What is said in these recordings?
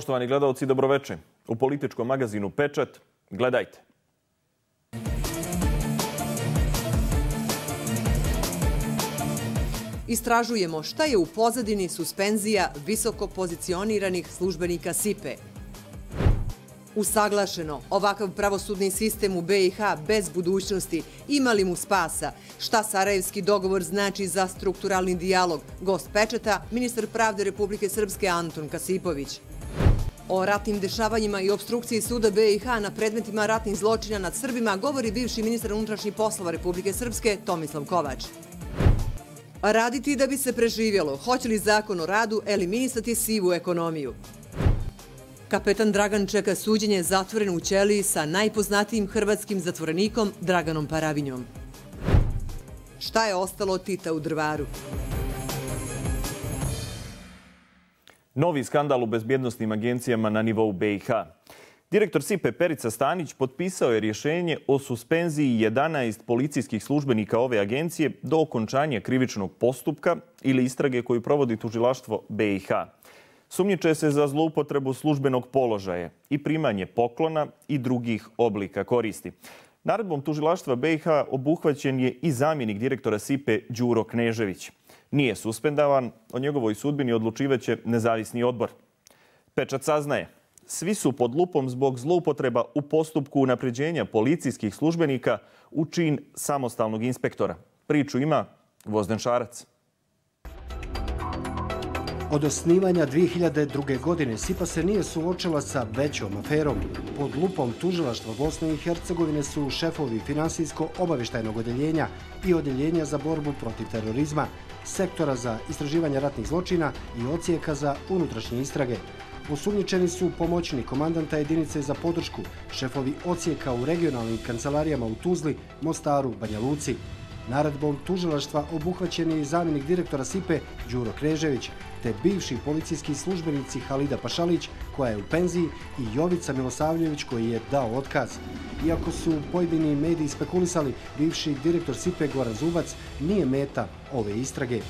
Poštovani gledalci, dobroveče. U političkom magazinu Pečat, gledajte. Istražujemo šta je u pozadini suspenzija visoko pozicioniranih službenika SIPE. Usaglašeno, ovakav pravosudni sistem u BiH bez budućnosti ima li mu spasa? Šta Sarajevski dogovor znači za strukturalni dialog? Gost Pečeta, ministar pravde Republike Srpske Anton Kasipović. O ratnim dešavanjima i obstrukciji suda BiH na predmetima ratnih zločina nad Srbima govori bivši ministar unutrašnjih poslova Republike Srpske Tomislav Kovač. Raditi da bi se preživjelo, hoće li zakon o radu eliminisati sivu ekonomiju? Kapetan Dragan čeka suđenje zatvoren u ćeliji sa najpoznatijim hrvatskim zatvorenikom Draganom Paravinjom. Šta je ostalo od Tita u drvaru? Novi skandal u bezbjednostnim agencijama na nivou BiH. Direktor SIPE Perica Stanić potpisao je rješenje o suspenziji 11 policijskih službenika ove agencije do okončanja krivičnog postupka ili istrage koju provodi tužilaštvo BiH. Sumnjiče se za zloupotrebu službenog položaja i primanje poklona i drugih oblika koristi. Naredbom tužilaštva BiH obuhvaćen je i zamjenik direktora SIPE Đuro Knežević. Nije suspendavan, o njegovoj sudbini odlučivaće nezavisni odbor. Pečat saznaje, svi su pod lupom zbog zloupotreba u postupku napređenja policijskih službenika u čin samostalnog inspektora. Priču ima Vozden Šarac. Od osnivanja 2002. godine SIPA se nije suočila sa većom aferom. Pod lupom tužilaštva Bosne i Hercegovine su šefovi finansijsko-obaveštajnog odeljenja i odeljenja za borbu protiv terorizma, sektora za istraživanje ratnih zločina i ocijeka za unutrašnje istrage. Osumnjičeni su pomoćni komandanta jedinice za podršku, šefovi ocijeka u regionalnim kancelarijama u Tuzli, Mostaru, Banja Luci. Naredbom tužilaštva obuhvaćen je i zamjenik direktora SIPE Đuro Krežević, te bivši policijski službenici Halida Pašalić, koja je u penziji, i Jovica Milosavljević, koji je dao otkaz. Iako su pojedini mediji spekulisali, bivši direktor SIPE Goran Zubac nije meta ove istrage.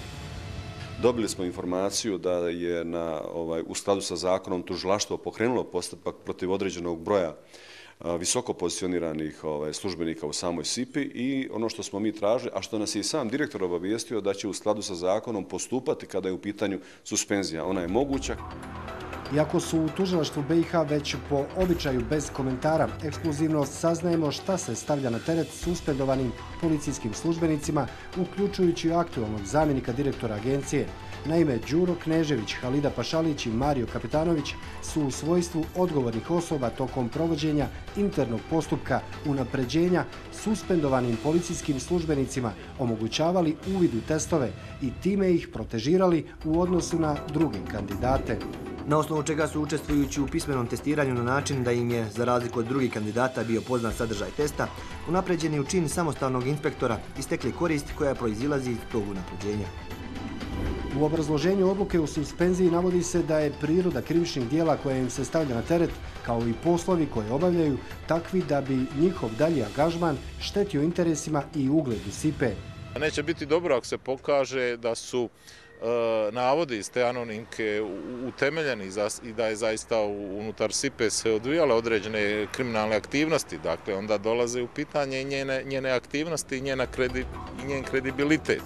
Dobili smo informaciju da je na, ovaj, u skladu sa zakonom tužilaštvo pokrenulo postupak protiv određenog broja visoko pozicioniranih ovaj, službenika u samoj SIPI i ono što smo mi tražili, a što nas je i sam direktor obavijestio da će u skladu sa zakonom postupati kada je u pitanju suspenzija. Ona je moguća. Iako su u tužilaštvu BiH već po običaju bez komentara, ekskluzivno saznajemo šta se stavlja na teret suspendovanim policijskim službenicima, uključujući aktualnog zamjenika direktora agencije. Naime, Đuro Knežević, Halida Pašalić i Mario Kapetanović su u svojstvu odgovornih osoba tokom provođenja internog postupka unapređenja suspendovanim policijskim službenicima omogućavali uvid u testove i time ih protežirali u odnosu na druge kandidate na osnovu čega su učestvujući u pismenom testiranju na način da im je, za razliku od drugih kandidata, bio poznat sadržaj testa, unapređeni u čin samostalnog inspektora i stekli korist koja proizilazi iz tog unapređenja. U obrazloženju odluke u suspenziji navodi se da je priroda krivičnih dijela koja im se stavlja na teret, kao i poslovi koje obavljaju, takvi da bi njihov dalji angažman štetio interesima i ugledu SIPE. Neće biti dobro ako se pokaže da su E, navodi iz te anonimke utemeljeni i da je zaista unutar SIPE se odvijale određene kriminalne aktivnosti, dakle onda dolaze u pitanje njene aktivnosti i njen kredibilitet.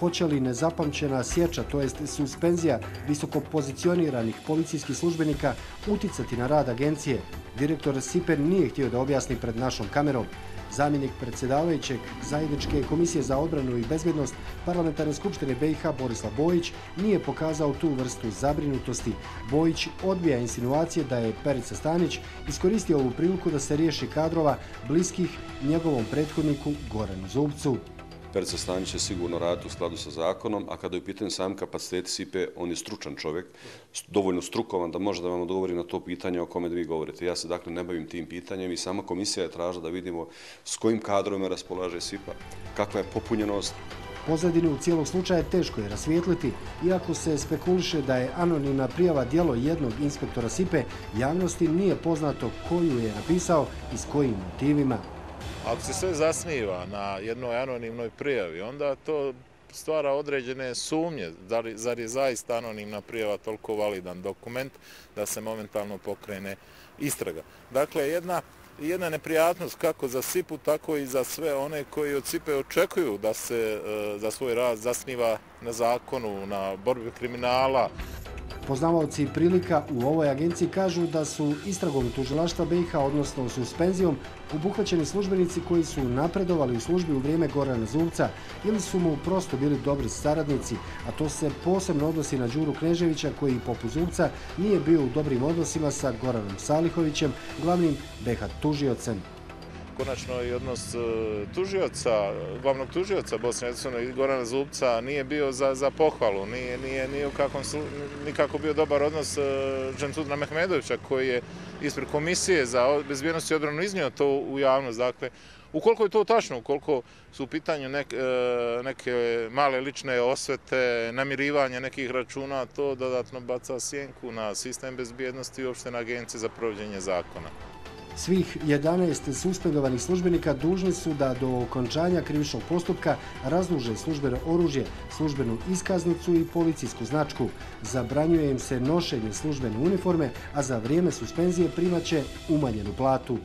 Hoće li nezapamćena sjeća, to jest suspenzija visoko pozicioniranih policijskih službenika, uticati na rad agencije? Direktor Siper nije htio da objasni pred našom kamerom. Zamjenik predsjedavajućeg Zajedničke komisije za odbranu i bezbjednost Parlamentarne skupštine BiH Borislav Bojić nije pokazao tu vrstu zabrinutosti. Bojić odbija insinuacije da je Perica Stanić iskoristio ovu priliku da se riješi kadrova bliskih njegovom prethodniku Goranu Zubcu. Perica Stanić će sigurno raditi u skladu sa zakonom, a kada je u pitanju sam kapacitet SIPE, on je stručan čovjek, dovoljno strukovan da može da vam odgovori na to pitanje o kome da vi govorite. Ja se dakle ne bavim tim pitanjem i sama komisija je tražila da vidimo s kojim kadrovima raspolaže SIPA, kakva je popunjenost. Pozadinu u cijelog slučaja teško je rasvijetliti, iako se spekuliše da je anonimna prijava dijelo jednog inspektora SIPE, javnosti nije poznato koju je napisao i s kojim motivima. Ako se sve zasniva na jednoj anonimnoj prijavi, onda to stvara određene sumnje. Zar je zaista anonimna prijava toliko validan dokument da se momentalno pokrene istraga. Dakle, jedna jedna neprijatnost kako za SIP-u, tako i za sve one koji od SIP-e p-a očekuju da se e, za svoj rad zasniva na zakonu, na borbi kriminala. Poznavalci prilika u ovoj agenciji kažu da su istragom tužilaštva BiH, odnosno suspenzijom, obuhvaćeni službenici koji su napredovali u službi u vrijeme Gorana Zubca ili su mu prosto bili dobri saradnici, a to se posebno odnosi na Đuru Kneževića koji poput Zubca nije bio u dobrim odnosima sa Goranom Salihovićem, glavnim BiH tužiocem konačno i odnos e, tužioca, glavnog tužioca Bosne i Hercegovine Gorana Zubca nije bio za, za pohvalu, nije, nije, nije kakvom, nikako bio dobar odnos e, Džansudna Mehmedovića koji je ispred komisije za bezbjednost i odbranu iznio to u javnost. Dakle, ukoliko je to tačno, ukoliko su u pitanju e, neke male lične osvete, namirivanje nekih računa, to dodatno baca sjenku na sistem bezbjednosti i uopšte na agencije za provođenje zakona. Svih 11 suspendovanih službenika dužni su da do okončanja krivičnog postupka razluže službeno oružje, službenu iskaznicu i policijsku značku. Zabranjuje im se nošenje službene uniforme, a za vrijeme suspenzije primaće umanjenu platu.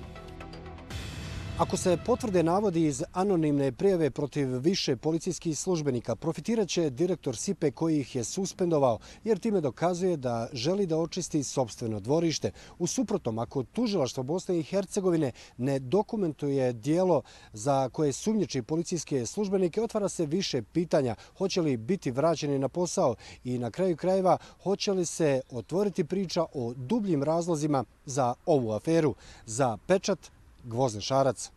Ako se potvrde navodi iz anonimne prijave protiv više policijskih službenika, profitirat će direktor SIPE koji ih je suspendovao, jer time dokazuje da želi da očisti sobstveno dvorište. U suprotom, ako tužilaštvo Bosne i Hercegovine ne dokumentuje dijelo za koje sumnječi policijske službenike, otvara se više pitanja. Hoće li biti vraćeni na posao i na kraju krajeva hoće li se otvoriti priča o dubljim razlozima za ovu aferu, za pečat Gvozden Šarac.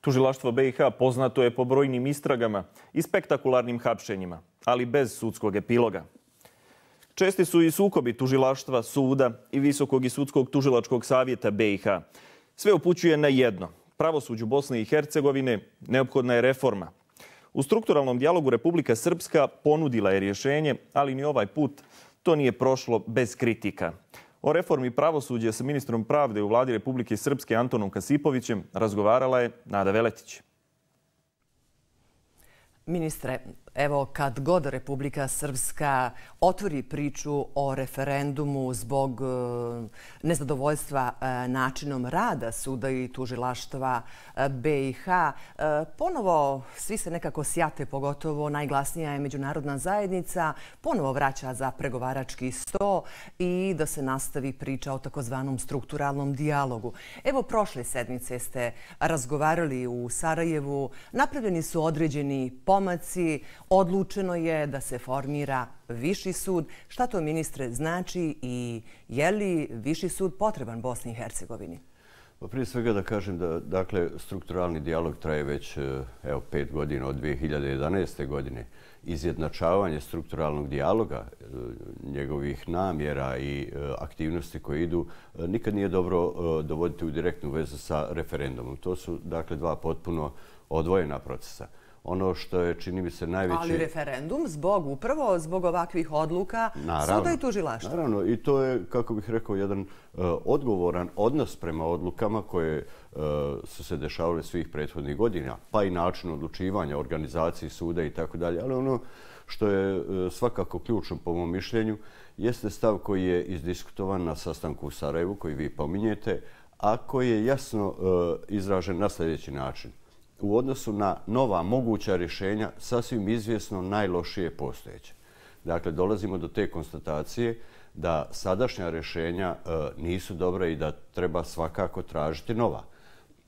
Tužilaštvo BiH poznato je po brojnim istragama i spektakularnim hapšenjima, ali bez sudskog epiloga. Česti su i sukobi tužilaštva, suda i Visokog i sudskog tužilačkog savjeta BiH. Sve upućuje na jedno. Pravosuđu Bosne i Hercegovine neophodna je reforma. U strukturalnom dijalogu Republika Srpska ponudila je rješenje, ali ni ovaj put to nije prošlo bez kritika. O reformi pravosuđa sa ministrom pravde u vladi Republike Srpske Antonom Kasipovićem razgovarala je Nada Veletić. Ministre, Evo, kad god Republika Srpska otvori priču o referendumu zbog e, nezadovoljstva e, načinom rada suda i tužilaštva e, BiH, ponovo svi se nekako sjate, pogotovo najglasnija je međunarodna zajednica, ponovo vraća za pregovarački sto i da se nastavi priča o takozvanom strukturalnom dijalogu. Evo, prošle sedmice ste razgovarali u Sarajevu, napravljeni su određeni pomaci, odlučeno je da se formira viši sud. Šta to, ministre, znači i je li viši sud potreban Bosni i Hercegovini? Pa prije svega da kažem da dakle, strukturalni dijalog traje već e, evo, pet godina od 2011. godine. Izjednačavanje strukturalnog dijaloga, e, njegovih namjera i e, aktivnosti koje idu, nikad nije dobro dovoditi u direktnu vezu sa referendumom. To su dakle, dva potpuno odvojena procesa ono što je, čini mi se, najveći... Ali referendum zbog, upravo zbog ovakvih odluka, suda i tužilaštva. Naravno, i to je, kako bih rekao, jedan uh, odgovoran odnos prema odlukama koje uh, su se dešavale svih prethodnih godina, pa i način odlučivanja, organizaciji suda i tako dalje. Ali ono što je uh, svakako ključno po mom mišljenju, jeste stav koji je izdiskutovan na sastanku u Sarajevu, koji vi pominjete, a koji je jasno izražen na sljedeći način u odnosu na nova moguća rješenja sasvim izvjesno najlošije postojeće. Dakle, dolazimo do te konstatacije da sadašnja rješenja e, nisu dobra i da treba svakako tražiti nova.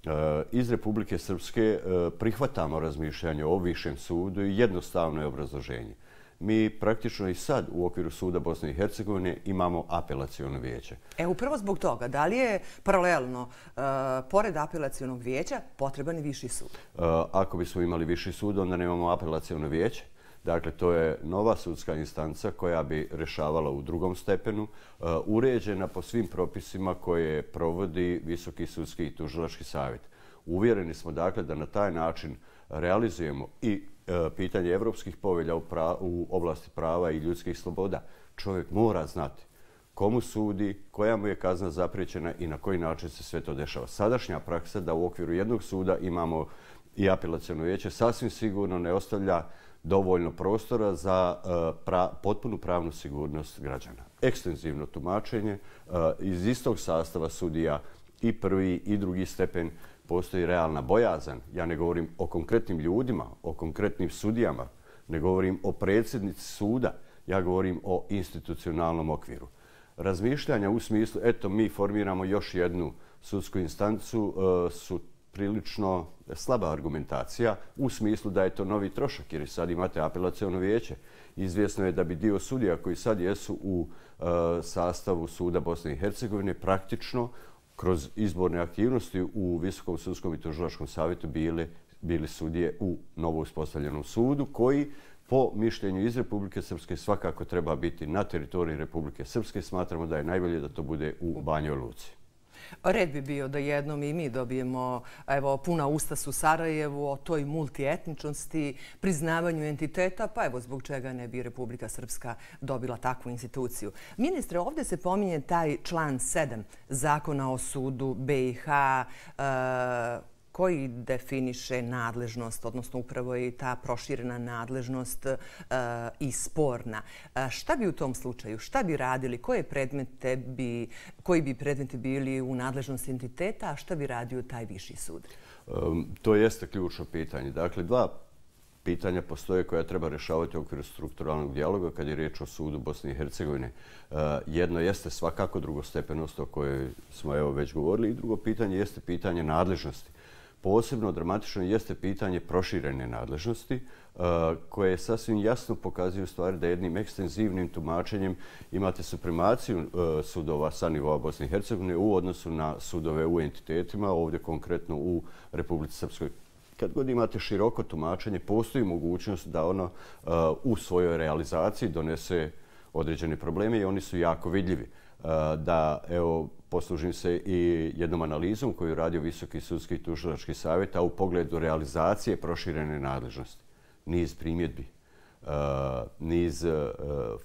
E, iz Republike Srpske e, prihvatamo razmišljanje o višem sudu i jednostavno je obrazloženje mi praktično i sad u okviru Suda Bosne i Hercegovine imamo apelacijono vijeće. E, upravo zbog toga, da li je paralelno, uh, pored apelacijonog vijeća, potreban i viši sud? Uh, ako bismo imali viši sud, onda nemamo apelacijono vijeće. Dakle, to je nova sudska instanca koja bi rešavala u drugom stepenu, uh, uređena po svim propisima koje provodi Visoki sudski i tužilački savjet. Uvjereni smo dakle da na taj način realizujemo i E, E, pitanje evropskih povelja u, pra, u oblasti prava i ljudskih sloboda, čovjek mora znati komu sudi, koja mu je kazna zapriječena i na koji način se sve to dešava. Sadašnja praksa da u okviru jednog suda imamo i apelacijano vijeće sasvim sigurno ne ostavlja dovoljno prostora za uh, potpunu pravnu sigurnost građana. Ekstenzivno tumačenje uh, iz istog sastava sudija i prvi i drugi stepen postoji realna bojazan. Ja ne govorim o konkretnim ljudima, o konkretnim sudijama, ne govorim o predsjednici suda, ja govorim o institucionalnom okviru. Razmišljanja u smislu, eto, mi formiramo još jednu sudsku instancu, e, su prilično slaba argumentacija u smislu da je to novi trošak, jer sad imate apelacijono vijeće. Izvjesno je da bi dio sudija koji sad jesu u e, sastavu suda Bosne i Hercegovine praktično kroz izborne aktivnosti u Visokom sudskom i tužilačkom savjetu bili, bili sudije u novo uspostavljenom sudu koji po mišljenju iz Republike Srpske svakako treba biti na teritoriji Republike Srpske. Smatramo da je najbolje da to bude u Banjoj Luci. Red bi bio da jednom i mi dobijemo evo, puna usta su Sarajevu o toj multietničnosti, priznavanju entiteta, pa evo zbog čega ne bi Republika Srpska dobila takvu instituciju. Ministre, ovdje se pominje taj član 7 zakona o sudu BiH, e, koji definiše nadležnost, odnosno upravo je ta proširena nadležnost e, i sporna. E, šta bi u tom slučaju, šta bi radili, koje predmete bi, koji bi predmeti bili u nadležnosti entiteta, a šta bi radio taj viši sud? To jeste ključno pitanje. Dakle, dva pitanja postoje koja treba rešavati u okviru strukturalnog dijaloga kad je riječ o sudu Bosne i Hercegovine. E, jedno jeste svakako drugostepenost o kojoj smo evo već govorili i drugo pitanje jeste pitanje nadležnosti posebno dramatično jeste pitanje proširene nadležnosti e, koje sasvim jasno pokazuju stvari da jednim ekstenzivnim tumačenjem imate supremaciju e, sudova sa nivoa Bosne i Hercegovine u odnosu na sudove u entitetima, ovdje konkretno u Republici Srpskoj. Kad god imate široko tumačenje, postoji mogućnost da ono e, u svojoj realizaciji donese određene probleme i oni su jako vidljivi. Da, evo, poslužim se i jednom analizom koju je radio Visoki sudski i tužilački savjet, a u pogledu realizacije proširene nadležnosti. Niz primjedbi, uh, niz e,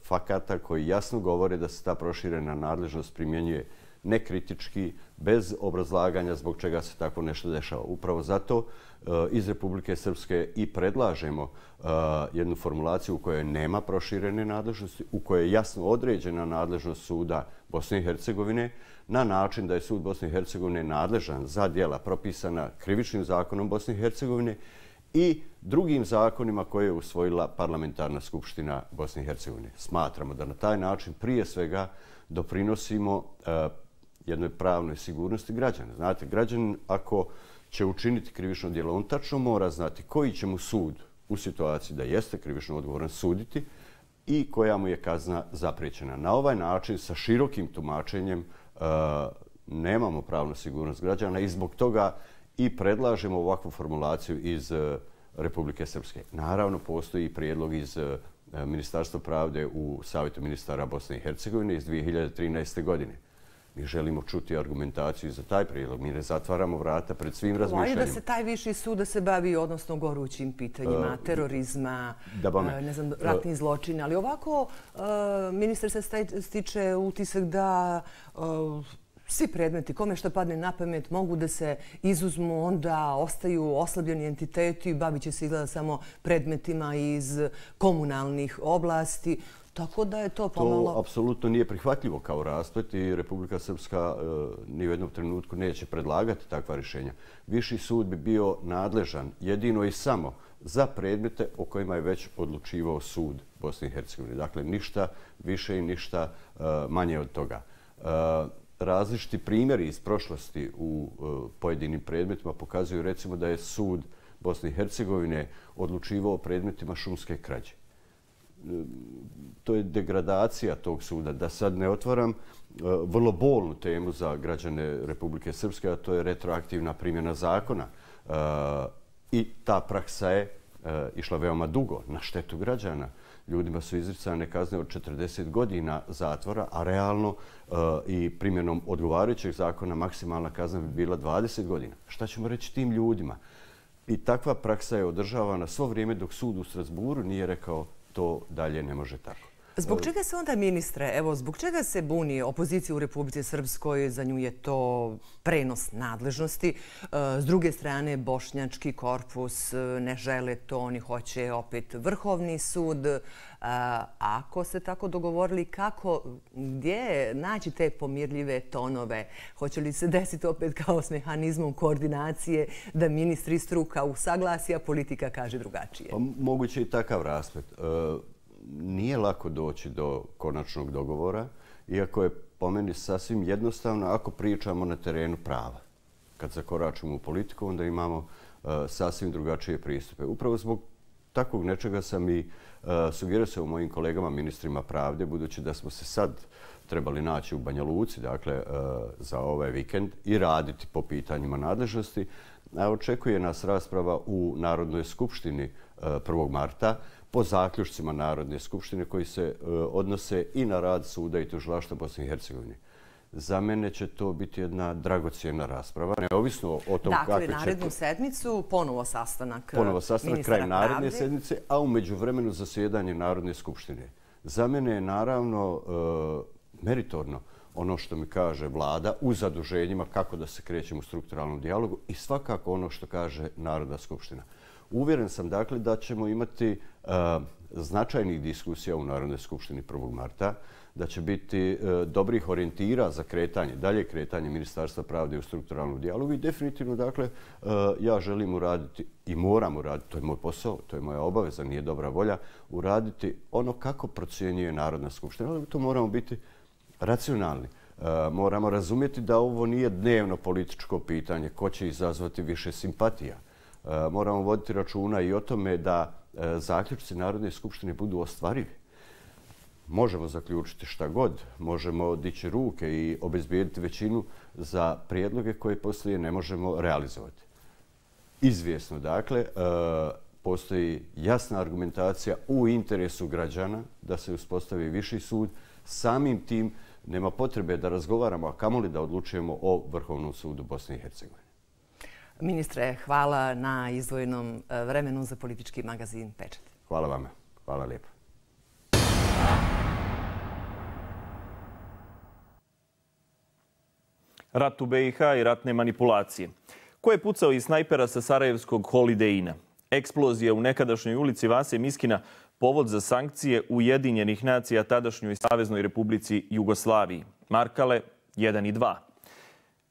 fakata koji jasno govore da se ta proširena nadležnost primjenjuje nekritički, bez obrazlaganja zbog čega se tako nešto dešava. Upravo zato e, iz Republike Srpske i predlažemo jednu formulaciju u kojoj nema proširene nadležnosti, u kojoj je jasno određena nadležnost suda Bosne i Hercegovine, na način da je sud Bosne i Hercegovine nadležan za dijela propisana krivičnim zakonom Bosne i Hercegovine i drugim zakonima koje je usvojila parlamentarna skupština Bosne i Hercegovine. Smatramo da na taj način prije svega doprinosimo uh, jednoj pravnoj sigurnosti građana. Znate, građan ako će učiniti krivično djelo, on tačno mora znati koji će mu sud u situaciji da jeste krivično odgovoran suditi i koja mu je kazna zapriječena. Na ovaj način, sa širokim tumačenjem, e, nemamo pravnu sigurnost građana i zbog toga i predlažemo ovakvu formulaciju iz e, Republike Srpske. Naravno, postoji i prijedlog iz e, Ministarstva pravde u Savjetu ministara Bosne i Hercegovine iz 2013. godine. Mi želimo čuti argumentaciju za taj prijedlog. Mi ne zatvaramo vrata pred svim razmišljanjima. Ajde da se taj viši sud da se bavi odnosno gorućim pitanjima, uh, terorizma, uh, ne znam, ratni uh, zločine. Ali ovako, ministar se stiče utisak da svi predmeti, kome što padne na pamet, mogu da se izuzmu, onda ostaju oslabljeni entiteti, bavit će se izgleda samo predmetima iz komunalnih oblasti. Tako da je to pomalo... To apsolutno nije prihvatljivo kao rasplet i Republika Srpska e, ni u jednom trenutku neće predlagati takva rješenja. Viši sud bi bio nadležan jedino i samo za predmete o kojima je već odlučivao sud Bosne i Hercegovine. Dakle, ništa više i ništa e, manje od toga. E, različiti primjeri iz prošlosti u pojedinim predmetima pokazuju recimo da je sud Bosne i Hercegovine odlučivao o predmetima šumske krađe to je degradacija tog suda. Da sad ne otvaram e, vrlo bolnu temu za građane Republike Srpske, a to je retroaktivna primjena zakona. E, I ta praksa je e, išla veoma dugo na štetu građana. Ljudima su izricane kazne od 40 godina zatvora, a realno i primjenom odgovarajućeg zakona maksimalna kazna bi bila 20 godina. Šta ćemo reći tim ljudima? I takva praksa je održavana svo vrijeme dok sud u Strasburu nije rekao to dalje ne može tako. Zbog čega se onda, ministre, evo, zbog čega se buni opozicija u Republike Srpskoj, za nju je to prenos nadležnosti. E, s druge strane, bošnjački korpus e, ne žele to, oni hoće opet vrhovni sud. E, ako se tako dogovorili, kako, gdje naći te pomirljive tonove? Hoće li se desiti opet kao s mehanizmom koordinacije da ministri struka usaglasi, a politika kaže drugačije? Pa, moguće i takav rasplet nije lako doći do konačnog dogovora, iako je po meni sasvim jednostavno ako pričamo na terenu prava. Kad zakoračimo u politiku, onda imamo uh, sasvim drugačije pristupe. Upravo zbog takvog nečega sam i uh, sugerio se u mojim kolegama ministrima pravde, budući da smo se sad trebali naći u Banja Luci, dakle, uh, za ovaj vikend i raditi po pitanjima nadležnosti. Očekuje nas rasprava u Narodnoj skupštini 1. marta po zaključcima Narodne skupštine koji se e, odnose i na rad suda i tužilaštva Bosne i Hercegovine. Za mene će to biti jedna dragocijena rasprava, neovisno o tom dakle, kakve će... Dakle, narednu sedmicu, ponovo sastanak Ponovo sastanak, kraj naredne sedmice, a umeđu vremenu zasjedanje Narodne skupštine. Za mene je naravno e, meritorno ono što mi kaže vlada u zaduženjima kako da se krećemo u strukturalnom dijalogu i svakako ono što kaže Narodna skupština. Uvjeren sam dakle da ćemo imati e, značajnih diskusija u Narodnoj skupštini 1. marta, da će biti e, dobrih orijentira za kretanje, dalje kretanje Ministarstva pravde u strukturalnom dijalogu i definitivno dakle e, ja želim uraditi i moram uraditi, to je moj posao, to je moja obaveza, nije dobra volja, uraditi ono kako procjenjuje Narodna skupština, ali to moramo biti racionalni. Moramo razumjeti da ovo nije dnevno političko pitanje ko će izazvati više simpatija. Eh, moramo voditi računa i o tome da eh, zaključci Narodne skupštine budu ostvarivi. Možemo zaključiti šta god, možemo dići ruke i obezbijediti većinu za prijedloge koje poslije ne možemo realizovati. Izvjesno, dakle, eh, postoji jasna argumentacija u interesu građana da se uspostavi viši sud. Samim tim nema potrebe da razgovaramo, a kamoli da odlučujemo o Vrhovnom sudu Bosne i Hercegovine. Ministre, hvala na izdvojenom e, vremenu za politički magazin Pečet. Hvala vam. Hvala lijepo. Rat u BiH i ratne manipulacije. Ko je pucao iz snajpera sa Sarajevskog Holiday Ina? Eksplozija u nekadašnjoj ulici Vase Miskina povod za sankcije Ujedinjenih nacija tadašnjoj Saveznoj Republici Jugoslaviji. Markale 1 i 2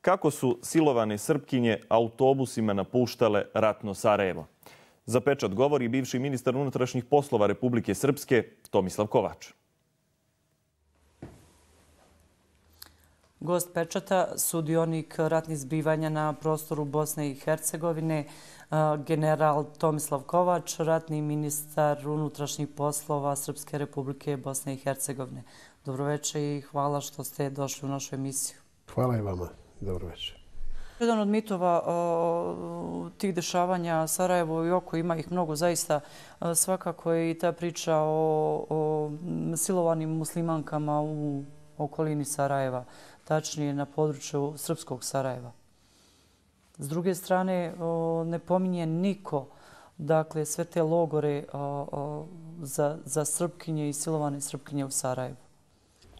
kako su silovane Srpkinje autobusima napuštale ratno Sarajevo. Za pečat govori bivši ministar unutrašnjih poslova Republike Srpske Tomislav Kovač. Gost pečata, sudionik ratnih zbivanja na prostoru Bosne i Hercegovine, general Tomislav Kovač, ratni ministar unutrašnjih poslova Srpske republike Bosne i Hercegovine. Dobroveče i hvala što ste došli u našu emisiju. Hvala i vama. Dobro večer. Jedan od mitova tih dešavanja Sarajevo i oko ima ih mnogo zaista. E, svakako je i ta priča o silovanim muslimankama u okolini Sarajeva, tačnije na području Srpskog Sarajeva. S druge strane, ne pominje niko dakle, sve te logore za Srpkinje i silovane Srpkinje u Sarajevu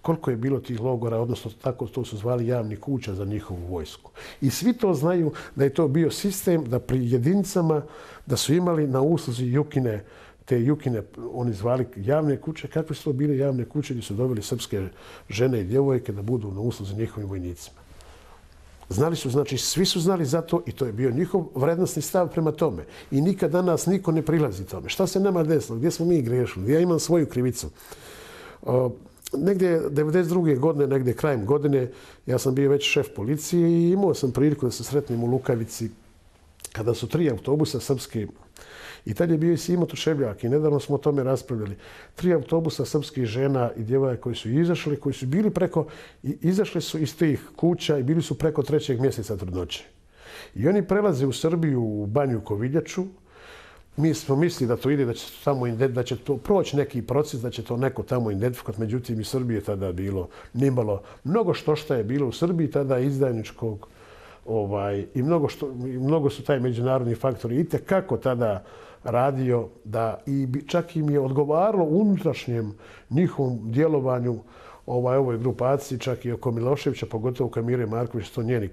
koliko je bilo tih logora, odnosno tako to su zvali javni kuća za njihovu vojsku. I svi to znaju da je to bio sistem da pri jedinicama da su imali na usluzi Jukine, te Jukine, oni zvali javne kuće, kakve su to bile javne kuće gdje su dobili srpske žene i djevojke da budu na usluzi njihovim vojnicima. Znali su, znači svi su znali za to i to je bio njihov vrednostni stav prema tome. I nikad danas niko ne prilazi tome. Šta se nama desilo? Gdje smo mi grešili? Ja imam svoju krivicu negdje 92. godine, negdje krajem godine, ja sam bio već šef policije i imao sam priliku da se sretnem u Lukavici kada su tri autobusa srpske I tad je bio i Simo Tuševljak i nedavno smo o tome raspravljali. Tri autobusa srpskih žena i djevoja koji su izašli, koji su bili preko, izašli su iz tih kuća i bili su preko trećeg mjeseca trudnoće. I oni prelaze u Srbiju u Banju Koviljaču, mi smo mislili da to ide, da će, tamo, da će to proći neki proces, da će to neko tamo identifikati. Međutim, i Srbije tada bilo nimalo. Mnogo što što je bilo u Srbiji tada izdajničkog ovaj, i mnogo, što, i mnogo su taj međunarodni faktori i kako tada radio da i čak im je odgovaralo unutrašnjem njihovom djelovanju ovaj, ovoj grupaciji, čak i oko Miloševića, pogotovo Kamire Marković, to njeni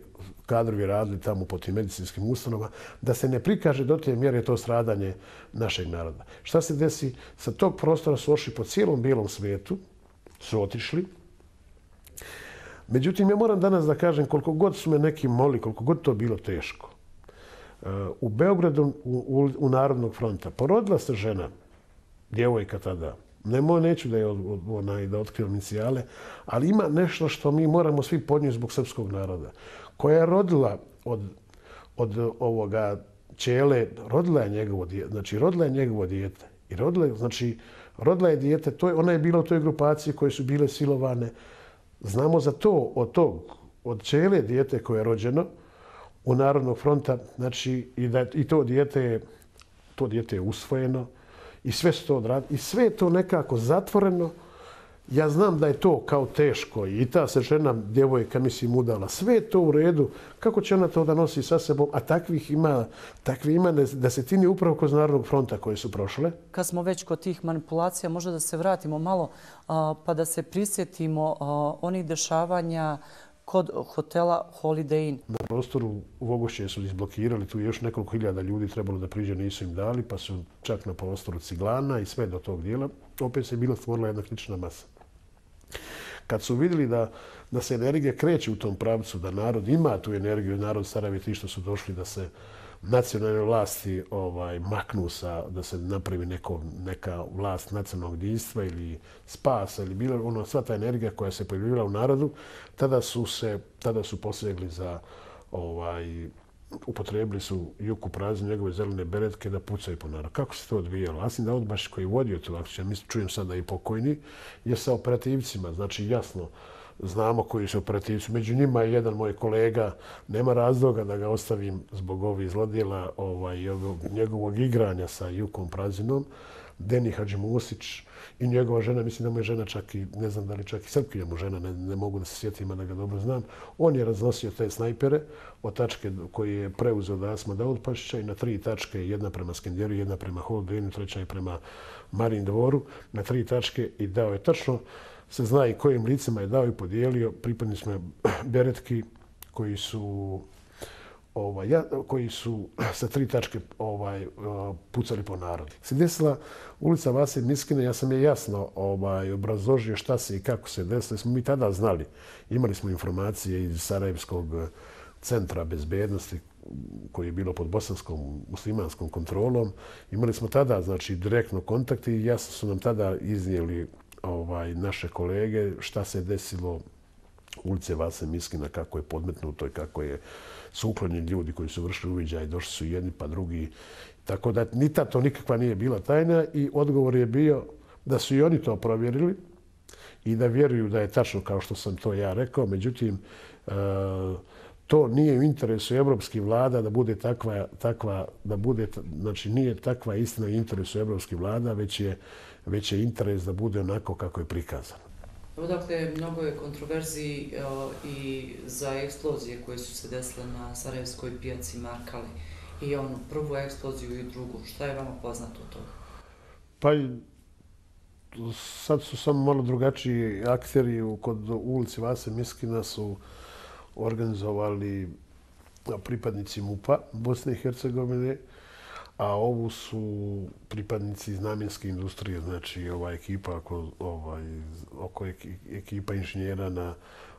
kadrovi radili tamo po tim medicinskim ustanovama, da se ne prikaže do te mjere to stradanje našeg naroda. Šta se desi? Sa tog prostora su ošli po cijelom bijelom svijetu, su otišli. Međutim, ja moram danas da kažem koliko god su me neki moli, koliko god to bilo teško. Uh, u Beogradu, u, u, u Narodnog fronta, porodila se žena, djevojka tada, Nemo, neću da je onaj, da otkrivam inicijale, ali ima nešto što mi moramo svi podnijeti zbog srpskog naroda. Koja je rodila od, od ovoga čele, rodila je njegovo dijete, znači rodila je njegovo dijete. I rodila je, znači, rodila je dijete, to je, ona je bila u toj grupaciji koje su bile silovane. Znamo za to, od tog, od čele dijete koje je rođeno u Narodnog fronta, znači, i, da, i to dijete je, to dijete je usvojeno, i sve su to odradili. I sve je to nekako zatvoreno. Ja znam da je to kao teško i ta se žena, djevojka, mislim, udala. Sve je to u redu. Kako će ona to da nosi sa sebom? A takvih ima, takvih ima desetini upravo kroz Narodnog fronta koje su prošle. Kad smo već kod tih manipulacija, možda da se vratimo malo pa da se prisjetimo onih dešavanja kod hotela Holiday Inn. Na prostoru Vogošće su izblokirali, tu je još nekoliko hiljada ljudi trebalo da priđe, nisu im dali, pa su čak na prostoru Ciglana i sve do tog dijela. Opet se je bila stvorila jedna kritična masa. Kad su vidjeli da, da se energija kreće u tom pravcu, da narod ima tu energiju, narod Sarajevo ti što su došli da se nacionalne vlasti ovaj maknu sa da se napravi neko neka vlast nacionalnog jedinstva ili spasa ili bilo ono sva ta energija koja se pojavila u narodu tada su se tada su posegli za ovaj upotrebili su Juku Prazin, njegove zelene beretke da pucaju po narodu. Kako se to odvijalo? Asim da baš koji vodio tu akciju, mislim, čujem sada i pokojni, je sa operativcima, znači jasno, znamo koji su operativci. Među njima je jedan moj kolega, nema razloga da ga ostavim zbog ovih zlodjela ovaj, njegovog igranja sa Jukom Prazinom, Deni Hadžimusić i njegova žena, mislim da mu je žena čak i, ne znam da li čak i srpkinja mu žena, ne, ne mogu da se sjetim, a da ga dobro znam. On je raznosio te snajpere od tačke koji je preuzeo da Asma Daud Pašića i na tri tačke, jedna prema Skenderu, jedna prema Holdenu, treća je prema Marin Dvoru, na tri tačke i dao je tačno se zna i kojim licima je dao i podijelio. Pripadni smo beretki koji su ovaj, ja, koji su sa tri tačke ovaj, eh, pucali po narodu. Se desila ulica Vase Miskine, ja sam je jasno ovaj, obrazložio šta se i kako se desilo. Smo mi tada znali, imali smo informacije iz Sarajevskog eh, centra bezbednosti koji je bilo pod bosanskom muslimanskom kontrolom. Imali smo tada znači, direktno kontakt i jasno su nam tada iznijeli ovaj naše kolege šta se desilo ulice Vase Miskina, kako je podmetnuto i kako je su uklonjeni ljudi koji su vršili uviđaj, došli su jedni pa drugi. Tako da ni ta to nikakva nije bila tajna i odgovor je bio da su i oni to provjerili i da vjeruju da je tačno kao što sam to ja rekao. Međutim, e, to nije u interesu evropskih vlada da bude takva, takva da bude, znači nije takva istina u interesu evropskih vlada, već je već je interes da bude onako kako je prikazano. Evo dakle, mnogo je kontroverziji i za eksplozije koje su se desile na Sarajevskoj pijaci Markali. I ono, prvu eksploziju i drugu. Šta je vama poznato od toga? Pa sad su samo malo drugačiji akteri kod ulici Vase Miskina su organizovali pripadnici MUPA Bosne i Hercegovine a ovu su pripadnici iz namjenske industrije, znači ova ekipa oko, ovaj, oko ekipa inženjera na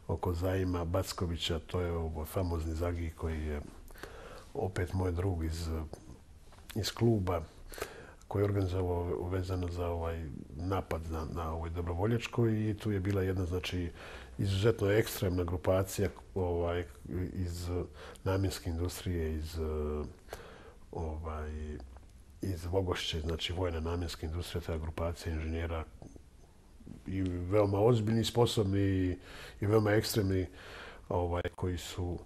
oko Zajima Backovića, to je ovaj famozni Zagi koji je opet moj drug iz, iz kluba koji je organizovao vezano za ovaj napad na, na ovoj dobrovoljačkoj i tu je bila jedna znači izuzetno ekstremna grupacija ovaj iz namjenske industrije iz ovaj, iz Vogošće, znači vojna namjenska industrija, ta grupacija inženjera i veoma ozbiljni, sposobni i, i veoma ekstremni ovaj, koji su,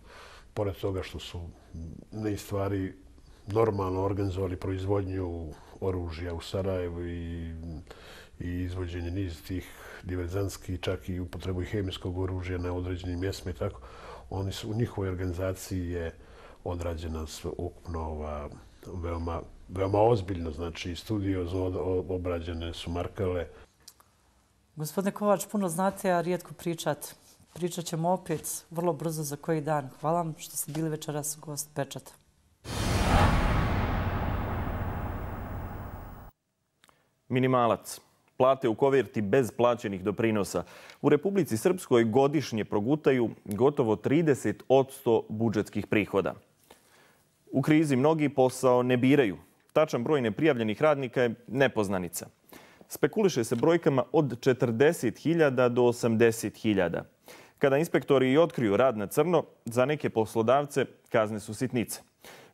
pored toga što su ne stvari normalno organizovali proizvodnju oružja u Sarajevu i, i izvođenje niz tih diverzanskih, čak i upotrebu i hemijskog oružja na određenim mjestima i tako. Oni su, u njihovoj organizaciji je odrađena sve ukupno ova veoma veoma ozbiljno, znači studio obrađene su markale. Gospodine Kovač, puno znate, a rijetko pričate. Pričat ćemo opet vrlo brzo za koji dan. Hvala vam što ste bili večeras gost Pečata. Minimalac. Plate u koverti bez plaćenih doprinosa. U Republici Srpskoj godišnje progutaju gotovo 30 od 100 budžetskih prihoda. U krizi mnogi posao ne biraju. Tačan broj neprijavljenih radnika je nepoznanica. Spekuliše se brojkama od 40.000 do 80.000. Kada inspektori i otkriju rad na crno, za neke poslodavce kazne su sitnice.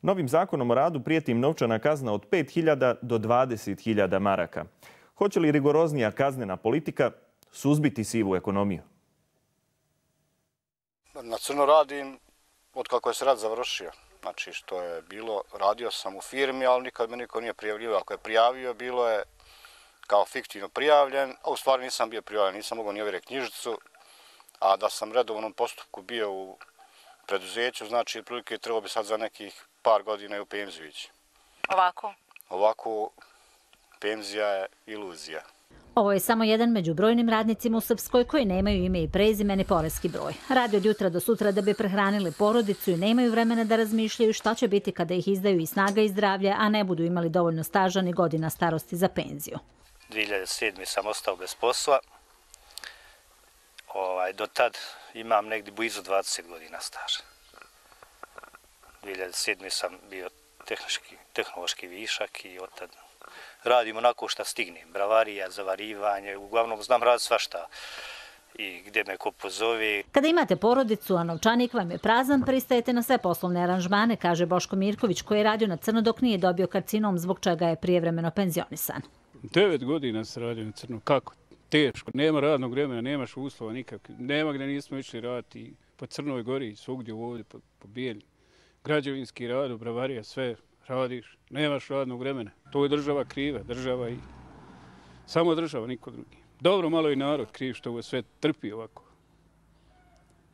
Novim zakonom o radu prijeti im novčana kazna od 5.000 do 20.000 maraka. Hoće li rigoroznija kaznena politika suzbiti sivu ekonomiju? Na crno radim od kako je se rad završio. Znači što je bilo, radio sam u firmi, ali nikad me niko nije prijavljivao. Ako je prijavio, bilo je kao fiktivno prijavljen, a u stvari nisam bio prijavljen, nisam mogao ni ovire knjižicu, a da sam redovnom postupku bio u preduzeću, znači prilike trebao bi sad za nekih par godina i u penziju ići. Ovako? Ovako, penzija je iluzija. Ovo je samo jedan među brojnim radnicima u Srpskoj koji nemaju ime i prezime ni poreski broj. Radi od jutra do sutra da bi prehranili porodicu i nemaju vremena da razmišljaju šta će biti kada ih izdaju i snaga i zdravlje, a ne budu imali dovoljno staža ni godina starosti za penziju. 2007. sam ostao bez posla. Ovaj, do tad imam negdje blizu 20 godina staža. 2007. sam bio tehnički, tehnološki višak i od tad radim onako šta stignem. Bravarija, zavarivanje, uglavnom znam rad svašta i gdje me ko pozove. Kada imate porodicu, a novčanik vam je prazan, pristajete na sve poslovne aranžmane, kaže Boško Mirković, koji je radio na crno dok nije dobio karcinom, zbog čega je prijevremeno penzionisan. Devet godina se radio na crno. Kako? Teško. Nema radnog vremena, nemaš uslova nikak. Nema gdje nismo išli raditi po Crnoj gori, svugdje ovdje, po, po Bijelji. Građevinski rad, bravarija, sve radiš. Nemaš radnog vremena. To je država kriva, država i... Samo država, niko drugi. Dobro, malo i narod kriv što ovo sve trpi ovako.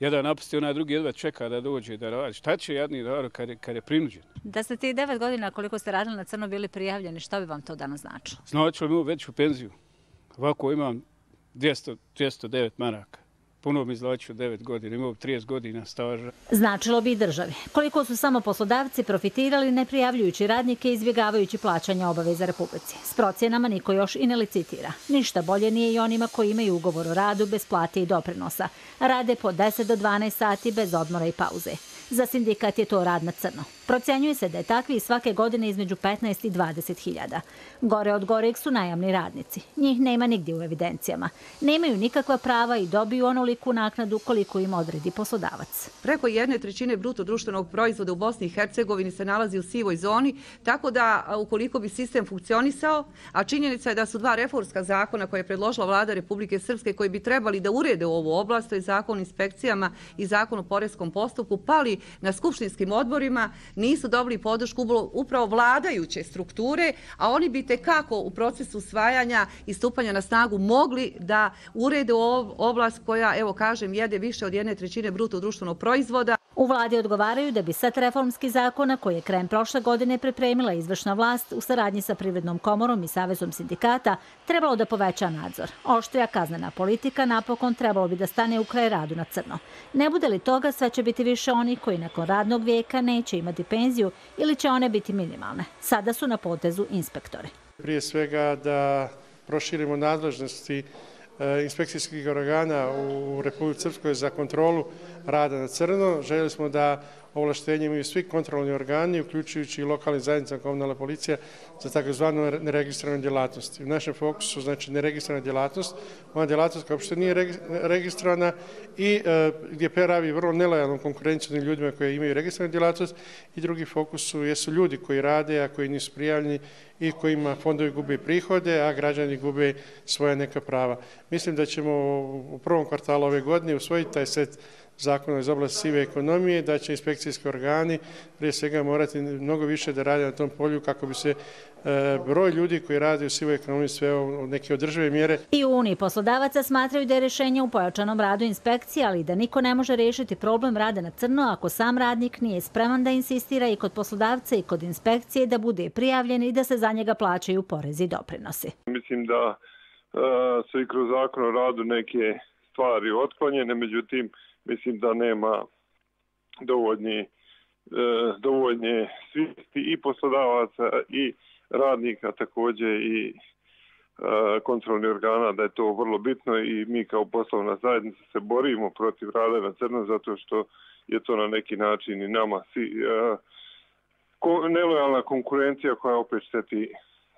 Jedan napusti, onaj drugi jedva čeka da dođe da radi. Šta će jedni narod kad je, kad je prinuđen? Da ste ti devet godina koliko ste radili na crno bili prijavljeni, šta bi vam to danas značilo? Značilo mi u veću penziju. Ovako imam 200, 209 maraka puno mi zlačio 9 godina, imao 30 godina staža. Značilo bi i državi. Koliko su samo poslodavci profitirali ne prijavljujući radnike i izbjegavajući plaćanja obaveza Republici. S procjenama niko još i ne licitira. Ništa bolje nije i onima koji imaju ugovor o radu bez plate i doprinosa. Rade po 10 do 12 sati bez odmora i pauze. Za sindikat je to rad na crno. Procenjuje se da je takvi svake godine između 15 i 20 hiljada. Gore od goreg su najamni radnici. Njih nema nigdje u evidencijama. Nemaju nikakva prava i dobiju onoliku naknadu koliko im odredi poslodavac. Preko jedne trećine bruto društvenog proizvoda u Bosni i Hercegovini se nalazi u sivoj zoni, tako da ukoliko bi sistem funkcionisao, a činjenica je da su dva reformska zakona koje je predložila vlada Republike Srpske koji bi trebali da urede ovu oblast, to je zakon o inspekcijama i zakon o porezkom postupku, pali na skupštinskim odborima, nisu dobili podršku upravo vladajuće strukture, a oni bi tekako u procesu usvajanja i stupanja na snagu mogli da urede oblast koja, evo kažem, jede više od jedne trećine bruto društvenog proizvoda. U vladi odgovaraju da bi set reformski zakona koji je krajem prošle godine pripremila izvršna vlast u saradnji sa Privrednom komorom i Savezom sindikata trebalo da poveća nadzor. Oštrija kaznena politika napokon trebalo bi da stane u kraj radu na crno. Ne bude li toga, sve će biti više oni koji nakon radnog vijeka neće imati penziju ili će one biti minimalne. Sada su na potezu inspektori. Prije svega da proširimo nadležnosti e, inspekcijskih organa u Republike Srpskoj za kontrolu rada na crno. Željeli smo da ovlaštenje imaju svi kontrolni organi, uključujući i lokalni zajednica komunalna policija za takozvanu neregistranu djelatnost. U našem fokusu znači neregistrana djelatnost, ona djelatnost kao što nije registrana i e, gdje pravi vrlo nelajalnom konkurencijom ljudima koji imaju registranu djelatnost i drugi fokus su jesu ljudi koji rade, a koji nisu prijavljeni i kojima fondovi gube prihode, a građani gube svoje neka prava. Mislim da ćemo u prvom kvartalu ove godine usvojiti taj set zakona iz oblasti sive ekonomije, da će inspekcijski organi prije svega morati mnogo više da rade na tom polju kako bi se e, broj ljudi koji radi u sivoj ekonomiji sve u neke održive mjere. I u Uniji poslodavaca smatraju da je rješenje u pojačanom radu inspekcije, ali da niko ne može rešiti problem rade na crno ako sam radnik nije spreman da insistira i kod poslodavca i kod inspekcije da bude prijavljen i da se za njega plaćaju porezi i doprinosi. Mislim da e, su i kroz zakon o radu neke stvari otklonjene, međutim, mislim da nema dovoljni e, dovoljne svijesti i poslodavaca i radnika također i e, kontrolni organa da je to vrlo bitno i mi kao poslovna zajednica se borimo protiv rada na crno zato što je to na neki način i nama si, e, nelojalna konkurencija koja opet šteti,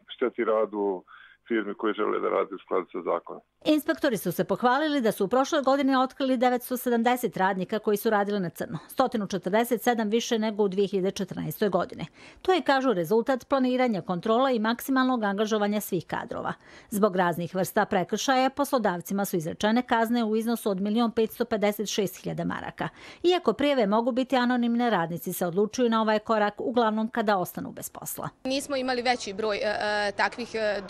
šteti radu firmi koje žele da radi u skladu sa zakonom. Inspektori su se pohvalili da su u prošloj godini otkrili 970 radnika koji su radili na crno, 147 više nego u 2014. godine. To je, kažu, rezultat planiranja kontrola i maksimalnog angažovanja svih kadrova. Zbog raznih vrsta prekršaja, poslodavcima su izrečene kazne u iznosu od 1.556.000 maraka. Iako prijeve mogu biti anonimne, radnici se odlučuju na ovaj korak, uglavnom kada ostanu bez posla. Nismo imali veći broj e, e, takvih e,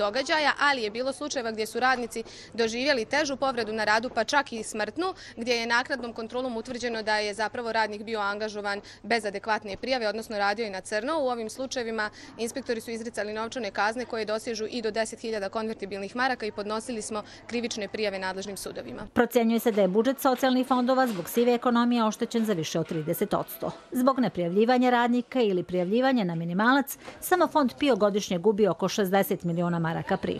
događaja, ali je bilo slučajeva gdje su radnici doživjeli težu povredu na radu, pa čak i smrtnu, gdje je nakladnom kontrolom utvrđeno da je zapravo radnik bio angažovan bez adekvatne prijave, odnosno radio i na crno. U ovim slučajevima inspektori su izricali novčane kazne koje dosežu i do 10.000 konvertibilnih maraka i podnosili smo krivične prijave nadležnim sudovima. Procenjuje se da je budžet socijalnih fondova zbog sive ekonomije oštećen za više od 30%. Zbog neprijavljivanja radnika ili prijavljivanja na minimalac, samo fond PIO godišnje gubi oko 60 miliona maraka prihoda.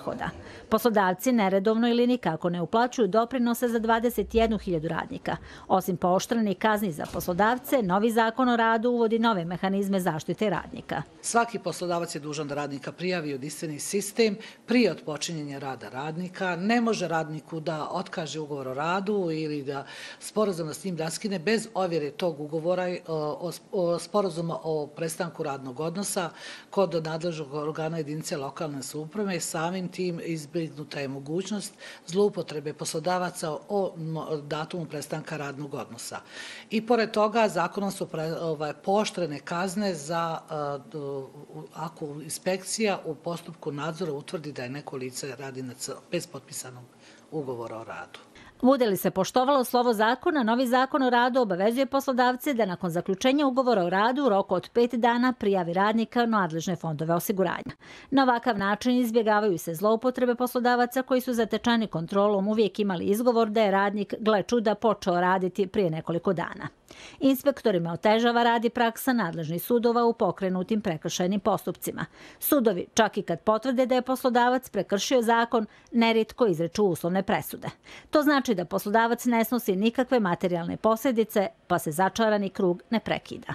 Poslodavci neredovno ili nikako ne uplaćuju doprinose za 21.000 radnika. Osim pooštrenih kazni za poslodavce, novi zakon o radu uvodi nove mehanizme zaštite radnika. Svaki poslodavac je dužan da radnika prijavi u jedinstveni sistem prije odpočinjenja rada radnika. Ne može radniku da otkaže ugovor o radu ili da sporozumno s njim raskine bez ovjere tog ugovora e, o sporozuma o prestanku radnog odnosa kod nadležnog organa jedinice lokalne suprave. Samim tim izbjegnuta je mogućnost zloupotrebe poslodavaca o datumu prestanka radnog odnosa. I pored toga, zakonom su ovaj, poštrene kazne za ako inspekcija u postupku nadzora utvrdi da je neko lice radi bez potpisanog ugovora o radu. Bude li se poštovalo slovo zakona, novi zakon o radu obavezuje poslodavce da nakon zaključenja ugovora o radu u roku od pet dana prijavi radnika na nadležne fondove osiguranja. Na ovakav način izbjegavaju se zloupotrebe poslodavaca koji su zatečani kontrolom uvijek imali izgovor da je radnik, gle čuda, počeo raditi prije nekoliko dana. Inspektorima otežava radi praksa nadležnih sudova u pokrenutim prekršajnim postupcima. Sudovi, čak i kad potvrde da je poslodavac prekršio zakon, neritko izreču uslovne presude. To znači da poslodavac ne snosi nikakve materijalne posljedice, pa se začarani krug ne prekida.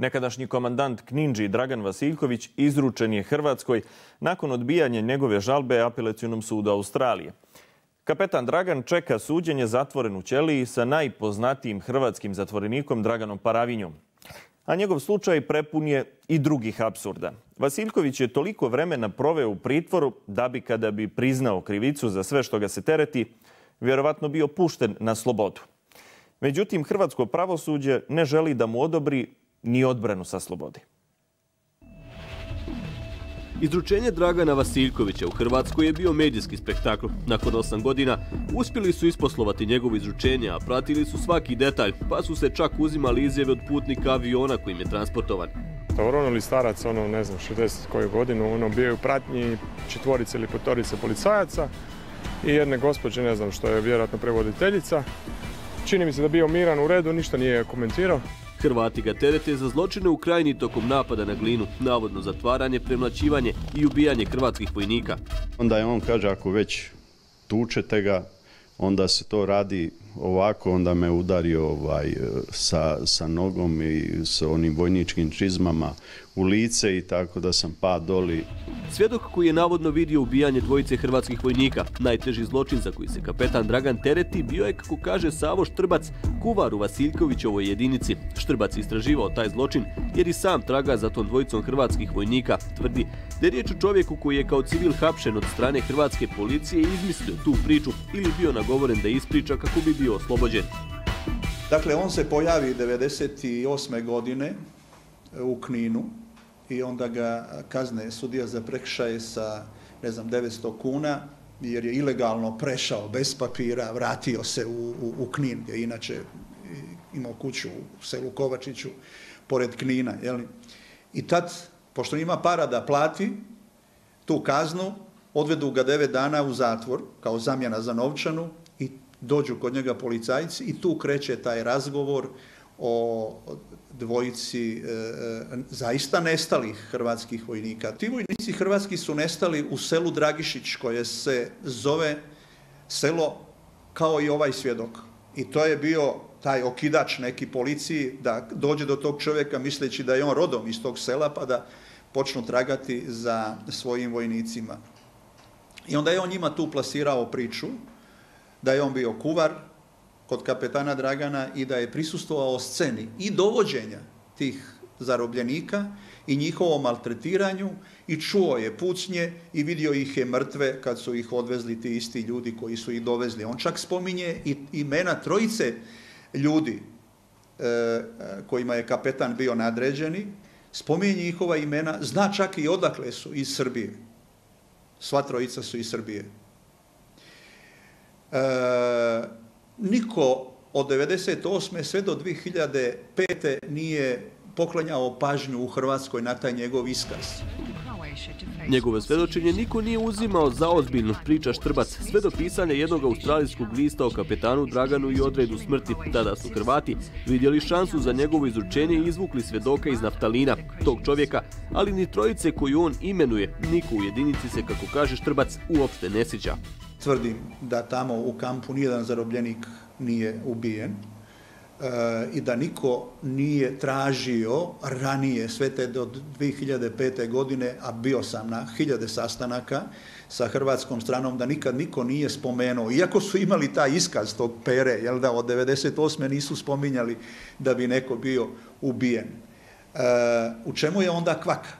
Nekadašnji komandant Kninđi Dragan Vasiljković izručen je Hrvatskoj nakon odbijanja njegove žalbe apelacijonom sudu Australije. Kapetan Dragan čeka suđenje zatvoren u Ćeliji sa najpoznatijim hrvatskim zatvorenikom Draganom Paravinjom. A njegov slučaj prepun je i drugih absurda. Vasiljković je toliko vremena proveo u pritvoru da bi kada bi priznao krivicu za sve što ga se tereti, vjerovatno bio pušten na slobodu. Međutim, hrvatsko pravosuđe ne želi da mu odobri ni odbranu sa slobodi. Izručenje Dragana Vasiljkovića u Hrvatskoj je bio medijski spektakl. Nakon 8 godina uspjeli su isposlovati njegovo izručenje, a pratili su svaki detalj, pa su se čak uzimali izjave od putnika aviona kojim je transportovan. Pa Tauron ili starac, ono, ne znam, 60 koju godinu, ono, bio je u pratnji četvorice ili potorice policajaca i jedne gospođe, ne znam što je vjerojatno prevoditeljica. Čini mi se da bio miran u redu, ništa nije komentirao. Hrvati ga terete za zločine u krajini tokom napada na glinu, navodno zatvaranje, premlaćivanje i ubijanje hrvatskih vojnika. Onda je on kaže, ako već tučete ga, onda se to radi ovako, onda me udario ovaj, sa, sa nogom i sa onim vojničkim čizmama u lice i tako da sam pa doli. Svjedok koji je navodno vidio ubijanje dvojice hrvatskih vojnika, najteži zločin za koji se kapetan Dragan tereti, bio je, kako kaže Savo Štrbac, kuvar u Vasiljkovićovoj jedinici. Štrbac istraživao taj zločin jer i sam traga za tom dvojicom hrvatskih vojnika, tvrdi da je riječ o čovjeku koji je kao civil hapšen od strane hrvatske policije i izmislio tu priču ili bio nagovoren da ispriča kako bi bio oslobođen. Dakle, on se pojavi 1998. godine u Kninu i onda ga kazne sudija za prekšaje sa, ne znam, 900 kuna, jer je ilegalno prešao bez papira, vratio se u, u, u Knin, gdje je inače imao kuću u selu Kovačiću, pored Knina. jeli? I tad, pošto ima para da plati tu kaznu, odvedu ga 9 dana u zatvor, kao zamjena za novčanu, i dođu kod njega policajci i tu kreće taj razgovor o dvojici e, e, zaista nestalih hrvatskih vojnika. Ti vojnici hrvatski su nestali u selu Dragišić koje se zove selo kao i ovaj svjedok. I to je bio taj okidač neki policiji da dođe do tog čovjeka misleći da je on rodom iz tog sela pa da počnu tragati za svojim vojnicima. I onda je on njima tu plasirao priču da je on bio kuvar, kod kapetana Dragana i da je prisustovao sceni i dovođenja tih zarobljenika i njihovom maltretiranju i čuo je pucnje i vidio ih je mrtve kad su ih odvezli ti isti ljudi koji su ih dovezli. On čak spominje i imena trojice ljudi e, kojima je kapetan bio nadređeni, spominje njihova imena, zna čak i odakle su iz Srbije. Sva trojica su iz Srbije. E, niko od 98. sve do 2005. nije poklanjao pažnju u Hrvatskoj na taj njegov iskaz. Njegove svedočenje niko nije uzimao za ozbiljno, priča Štrbac, sve do pisanja jednog australijskog lista o kapetanu Draganu i odredu smrti. Tada su Hrvati vidjeli šansu za njegovo izručenje i izvukli svedoka iz naftalina, tog čovjeka, ali ni trojice koju on imenuje, niko u jedinici se, kako kaže Štrbac, uopšte ne sjeća tvrdim da tamo u kampu nijedan zarobljenik nije ubijen e, i da niko nije tražio ranije sve te do 2005. godine, a bio sam na hiljade sastanaka sa hrvatskom stranom, da nikad niko nije spomenuo, iako su imali taj iskaz tog pere, jel da od 98. nisu spominjali da bi neko bio ubijen. E, u čemu je onda kvaka?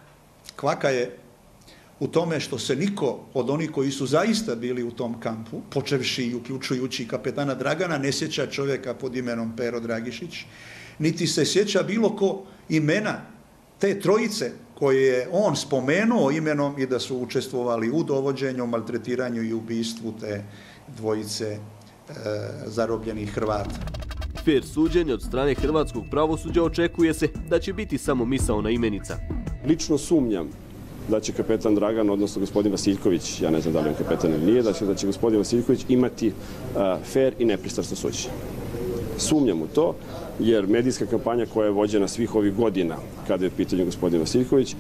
Kvaka je u tome što se niko od onih koji su zaista bili u tom kampu, počevši i uključujući kapetana Dragana, ne sjeća čovjeka pod imenom Pero Dragišić, niti se sjeća bilo ko imena te trojice koje je on spomenuo imenom i da su učestvovali u dovođenju, maltretiranju i ubistvu te dvojice e, zarobljenih Hrvata. Fair suđenje od strane hrvatskog pravosuđa očekuje se da će biti samo misaona imenica. Lično sumnjam da će kapetan Dragan, odnosno gospodin Vasiljković, ja ne znam da li on kapetan ili nije, da će, da će gospodin Vasiljković imati e, uh, fair i nepristrasno suđenje. Sumnjam u to, jer medijska kampanja koja je vođena svih ovih godina, kada je pitanje gospodin Vasiljković,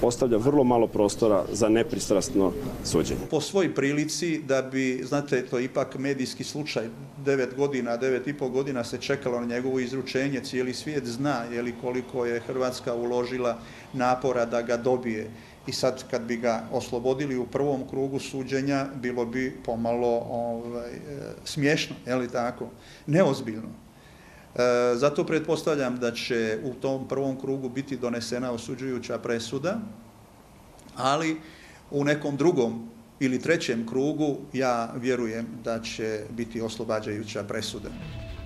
postavlja vrlo malo prostora za nepristrasno suđenje. Po svoj prilici da bi, znate, to je ipak medijski slučaj, devet godina, devet i pol godina se čekalo na njegovo izručenje, cijeli svijet zna je li koliko je Hrvatska uložila napora da ga dobije. I sad kad bi ga oslobodili u prvom krugu suđenja, bilo bi pomalo ovaj, e, smiješno, je li tako? Neozbiljno. E, zato pretpostavljam da će u tom prvom krugu biti donesena osuđujuća presuda, ali u nekom drugom ili trećem krugu ja vjerujem da će biti oslobađajuća presuda.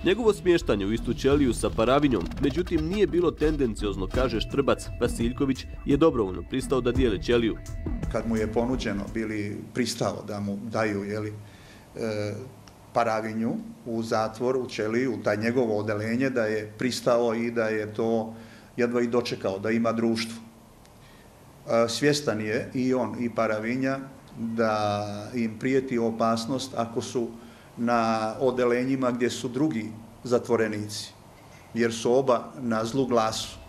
Njegovo smještanje u istu ćeliju sa Paravinjom, međutim, nije bilo tendenciozno, kaže Štrbac. Vasiljković je dobrovoljno pristao da dijele ćeliju. Kad mu je ponuđeno, bili pristao da mu daju jeli, e, Paravinju u zatvor, u Čeliju, u taj njegovo odelenje, da je pristao i da je to jedva i dočekao, da ima društvo. E, svjestan je i on i Paravinja da im prijeti opasnost ako su na odelenjima gdje su drugi zatvorenici, jer su oba na zlu glasu.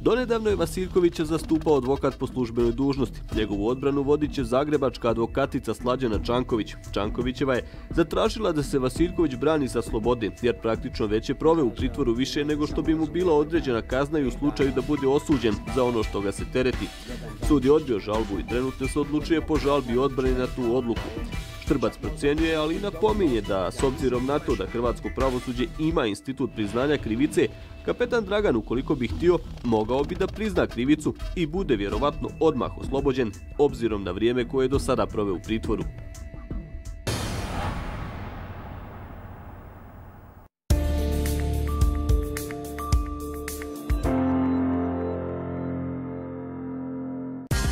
Donedavno je Vasilkovića zastupao advokat po službenoj dužnosti. Njegovu odbranu vodit će zagrebačka advokatica Slađana Čanković. Čankovićeva je zatražila da se Vasilković brani sa slobode, jer praktično već je proveo u pritvoru više nego što bi mu bila određena kazna i u slučaju da bude osuđen za ono što ga se tereti. Sud je odbio žalbu i trenutno se odlučuje po žalbi odbrane na tu odluku. Štrbac procjenjuje, ali i napominje da, s obzirom na to da Hrvatsko pravosuđe ima institut priznanja krivice, kapetan Dragan, ukoliko bi htio, mogao bi da prizna krivicu i bude vjerovatno odmah oslobođen, obzirom na vrijeme koje je do sada prove u pritvoru.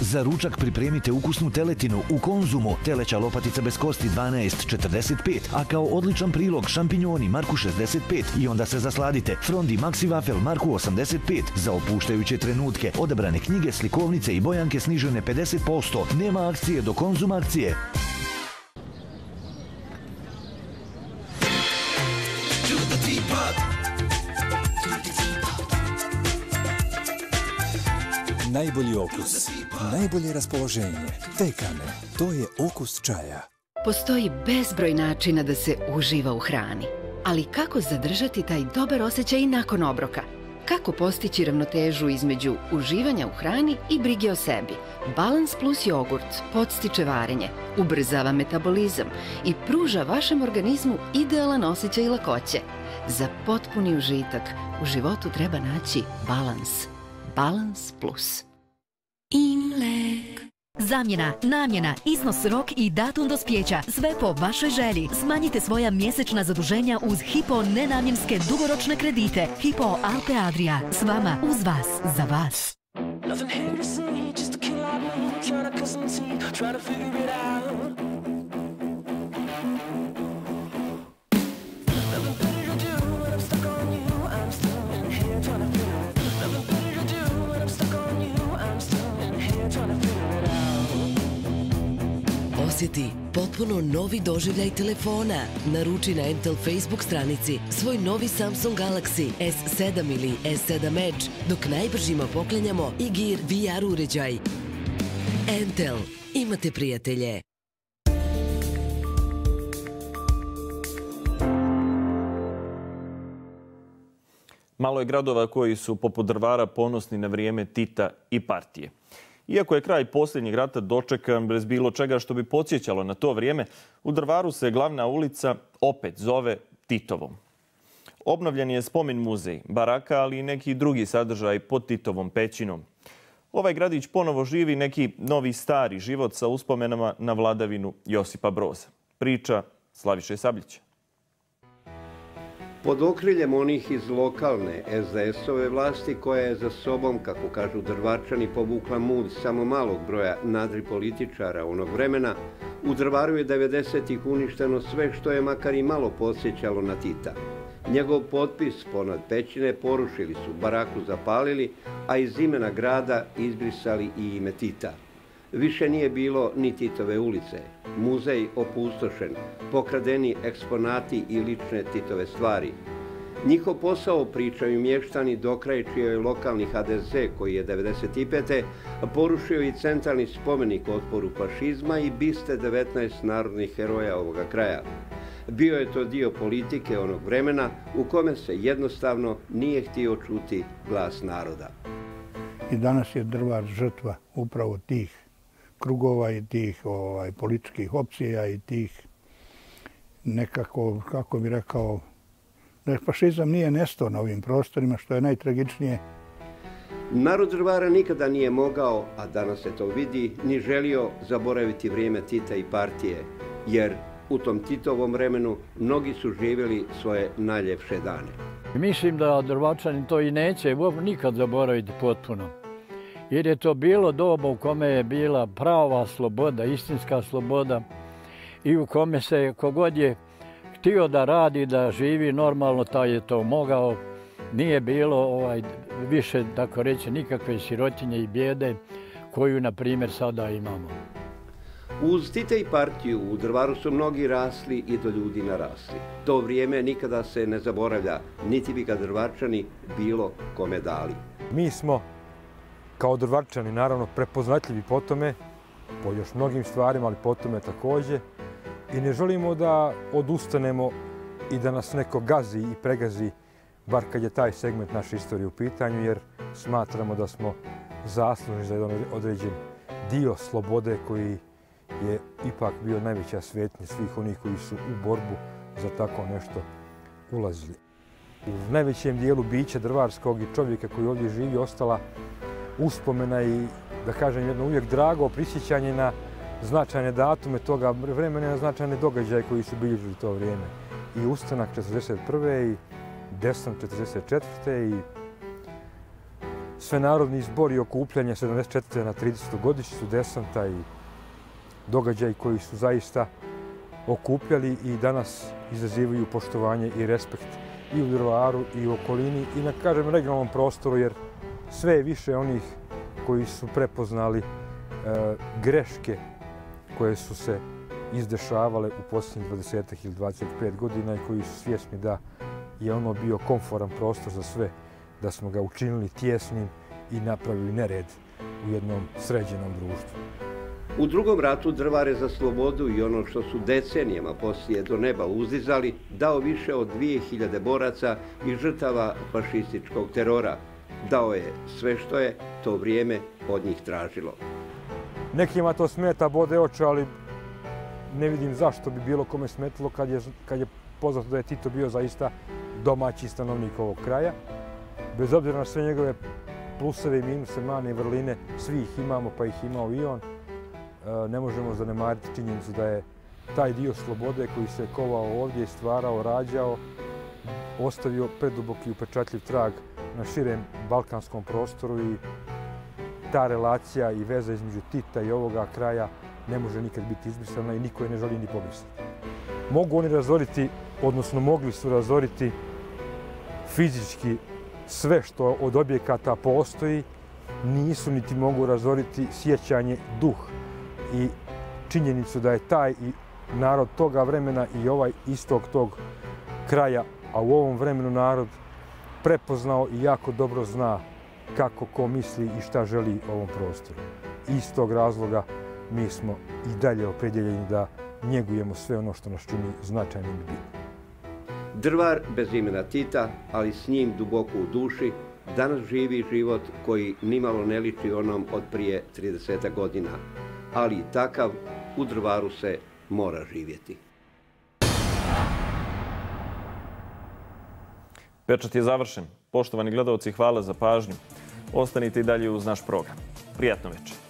Za ručak pripremite ukusnu teletinu u Konzumu, teleća lopatica bez kosti 12,45, a kao odličan prilog šampinjoni Marku 65 i onda se zasladite. Frondi Maxi Wafel Marku 85 za opuštajuće trenutke. Odabrane knjige, slikovnice i bojanke snižene 50%. Nema akcije do Konzum akcije. Najbolji okus, najbolje raspoloženje. Tekane, to je okus čaja. Postoji bezbroj načina da se uživa u hrani. Ali kako zadržati taj dobar osjećaj nakon obroka? Kako postići ravnotežu između uživanja u hrani i brige o sebi? Balance Plus jogurt podstiče varenje, ubrzava metabolizam i pruža vašem organizmu idealan osjećaj lakoće. Za potpuni užitak u životu treba naći balans. Balance Plus. Inlek. Zamjena, namjena, iznos rok i datum dospjeća. Sve po vašoj želji. Smanjite svoja mjesečna zaduženja uz Hipo nenamjenske dugoročne kredite. Hipo Alpe Adria. S vama, uz vas, za vas. Nothing here to see, just a kill out me, trying to cut some teeth, trying to figure it out. Osjeti potpuno novi doživljaj telefona. Naruči na Entel Facebook stranici svoj novi Samsung Galaxy S7 ili S7 Edge, dok najbržima poklenjamo i Gear VR uređaj. Entel. Imate prijatelje. Malo je gradova koji su poput drvara ponosni na vrijeme Tita i partije. Iako je kraj posljednjeg rata dočekan bez bilo čega što bi podsjećalo na to vrijeme, u Drvaru se glavna ulica opet zove Titovom. Obnovljen je spomin muzej, baraka, ali i neki drugi sadržaj pod Titovom pećinom. Ovaj gradić ponovo živi neki novi stari život sa uspomenama na vladavinu Josipa Broza. Priča Slaviše Sabljića. Pod okriljem onih iz lokalne SDS-ove vlasti koja je za sobom, kako kažu drvačani, povukla mud samo malog broja nadri političara onog vremena, u drvaru je 90-ih uništeno sve što je makar i malo posjećalo na Tita. Njegov potpis ponad pećine porušili su, baraku zapalili, a iz imena grada izbrisali i ime Tita. Više nije bilo ni Titove ulice, muzej opustošen, pokradeni eksponati i lične Titove stvari. Njihov posao pričaju mještani dokrajčio je lokalni HDZ koji je 1995. porušio i centralni spomenik otporu fašizma i biste 19 narodnih heroja ovoga kraja. Bio je to dio politike onog vremena u kome se jednostavno nije htio čuti glas naroda. I danas je drvar žrtva upravo tih krugova i tih ovaj, političkih opcija i tih nekako, kako bi rekao, da fašizam nije nestao na ovim prostorima, što je najtragičnije. Narod Drvara nikada nije mogao, a danas se to vidi, ni želio zaboraviti vrijeme Tita i partije, jer u tom Titovom vremenu mnogi su živjeli svoje najljepše dane. Mislim da Drvačani to i neće nikad zaboraviti potpuno jer je to bilo doba u kome je bila prava sloboda, istinska sloboda i u kome se kogod je htio da radi, da živi normalno, taj je to mogao. Nije bilo ovaj, više, tako reći, nikakve sirotinje i bijede koju, na primjer, sada imamo. Uz Tite i partiju u Drvaru su mnogi rasli i do ljudi narasli. To vrijeme nikada se ne zaboravlja, niti bi ga Drvarčani bilo kome dali. Mi smo kao drvarčani, naravno, prepoznatljivi po tome, po još mnogim stvarima, ali po tome takođe. I ne želimo da odustanemo i da nas neko gazi i pregazi, bar kad je taj segment naše istorije u pitanju, jer smatramo da smo zaslužni za jedan određen dio slobode koji je ipak bio najveća svetnja svih onih koji su u borbu za tako nešto ulazili. U najvećem dijelu bića drvarskog i čovjeka koji ovdje živi ostala uspomena i, da kažem, jedno uvijek drago prisjećanje na značajne datume toga vremena, na značajne događaje koji su bilježili to vrijeme. I ustanak 1941. i desant 1944. i sve narodni izbor i okupljanje 74. na 30. godišću desanta i događaj koji su zaista okupljali i danas izazivaju poštovanje i respekt i u Drvaru i u okolini i na kažem regionalnom prostoru jer sve je više onih koji su prepoznali e, greške koje su se izdešavale u posljednjih 20 ili 25 godina i koji su svjesni da je ono bio komforan prostor za sve, da smo ga učinili tjesnim i napravili nered u jednom sređenom društvu. U drugom ratu drvare za slobodu i ono što su decenijama poslije do neba uzdizali, dao više od 2000 boraca i žrtava fašističkog terora. Dao je sve što je to vrijeme od njih tražilo. Nekima to smeta, bode oče, ali ne vidim zašto bi bilo kome smetilo kad je, kad je poznato da je Tito bio zaista domaći stanovnik ovog kraja. Bez obzira na sve njegove pluseve i minuse, mane i vrline, svi ih imamo, pa ih imao i on. E, ne možemo zanemariti činjenicu da je taj dio slobode koji se kovao ovdje stvarao, rađao, ostavio preduboki upečatljiv trag na širem balkanskom prostoru i ta relacija i veza između Tita i ovoga kraja ne može nikad biti izbrisana i niko je ne želi ni pobrisati. Mogu oni razoriti, odnosno mogli su razoriti fizički sve što od objekata postoji, nisu niti mogu razoriti sjećanje duh i činjenicu da je taj i narod toga vremena i ovaj istog tog kraja, a u ovom vremenu narod prepoznao i jako dobro zna kako ko misli i šta želi u ovom prostoru. Iz tog razloga mi smo i dalje opredjeljeni da njegujemo sve ono što nas čini značajnim i bitnim. Drvar bez imena Tita, ali s njim duboko u duši, danas živi život koji nimalo ne liči onom od prije 30 godina. Ali i takav u drvaru se mora živjeti. Pečat je završen. Poštovani gledalci, hvala za pažnju. Ostanite i dalje uz naš program. Prijatno večer.